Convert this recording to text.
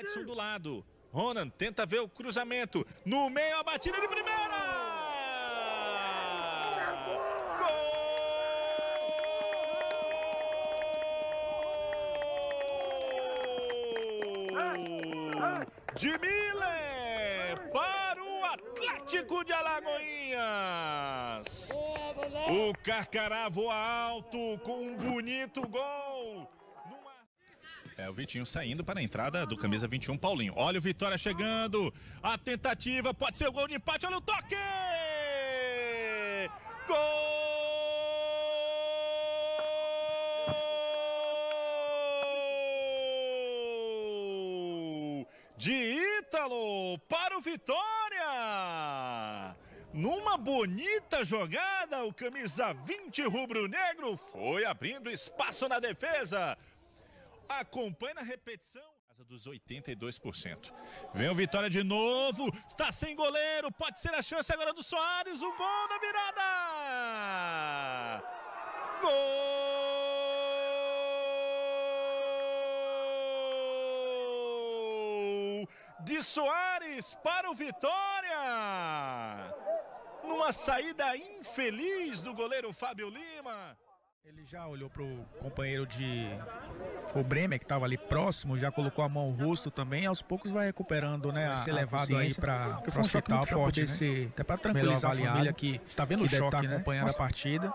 Edson do lado. Ronan tenta ver o cruzamento. No meio, a batida de primeira! de Miller para o Atlético de Alagoinhas. O Carcará voa alto com um bonito gol. É o Vitinho saindo para a entrada do camisa 21, Paulinho. Olha o Vitória chegando. A tentativa pode ser o gol de empate. Olha o toque! Gol! de Ítalo para o Vitória. Numa bonita jogada, o camisa 20 rubro-negro foi abrindo espaço na defesa. Acompanhe na repetição. Casa dos 82%. Vem o Vitória de novo. Está sem goleiro. Pode ser a chance agora do Soares. O gol da virada. Gol! de Soares para o Vitória. Numa saída infeliz do goleiro Fábio Lima. Ele já olhou para o companheiro de o Bremer que estava ali próximo, já colocou a mão no rosto também, aos poucos vai recuperando, né, vai ser levado aí para o hospital forte, né? ser, até para tranquilizar a família que está vendo que o choque, né? acompanhando Nossa. a partida.